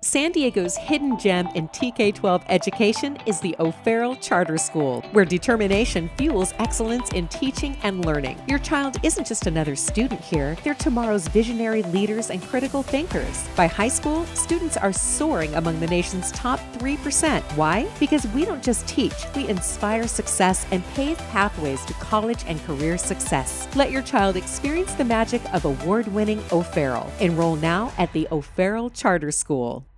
San Diego's hidden gem in TK 12 education is the O'Farrell Charter School, where determination fuels excellence in teaching and learning. Your child isn't just another student here, they're tomorrow's visionary leaders and critical thinkers. By high school, students are soaring among the nation's top 3%. Why? Because we don't just teach, we inspire success and pave pathways to college and career success. Let your child experience the magic of award winning O'Farrell. Enroll now at the O'Farrell Charter School.